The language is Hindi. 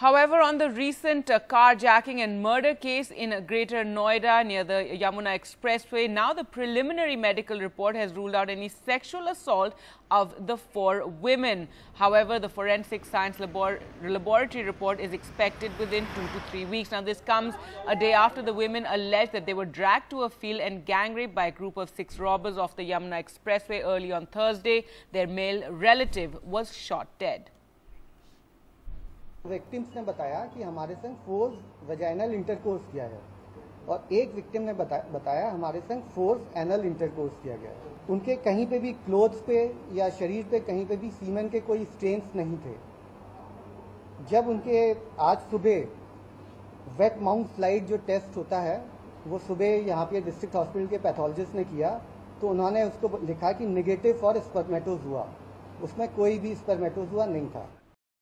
However, on the recent uh, carjacking and murder case in Greater Noida near the Yamuna Expressway, now the preliminary medical report has ruled out any sexual assault of the four women. However, the forensic science labor laboratory report is expected within two to three weeks. Now, this comes a day after the women alleged that they were dragged to a field and gang raped by a group of six robbers off the Yamuna Expressway early on Thursday. Their male relative was shot dead. Victims ने बताया कि हमारे संग फोर्स वजाइनल इंटरकोर्स किया है। और एक विक्टिम ने बता, बताया हमारे संग फोर्स एनल इंटरकोर्स किया गया है। उनके कहीं पे भी क्लोथ्स पे या शरीर पे कहीं पे भी सीमेन के कोई स्टेन्स नहीं थे। जब उनके आज सुबह वेट माउंट स्लाइड जो टेस्ट होता है वो सुबह यहाँ पे डिस्ट्रिक्ट हॉस्पिटल के पैथोलॉजिस्ट ने किया तो उन्होंने उसको लिखा कि निगेटिव फॉर स्पर्मेटोज हुआ उसमें कोई भी स्पर्मेटोज हुआ नहीं था।